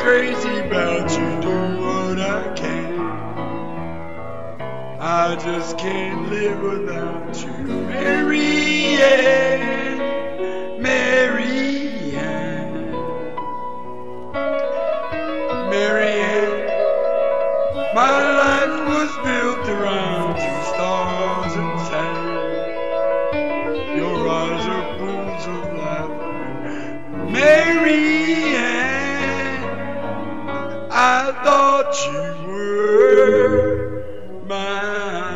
crazy about you, do what I can. I just can't live without you, Mary Ann, Mary Ann, Mary Ann. My life was built around. I thought you were mine.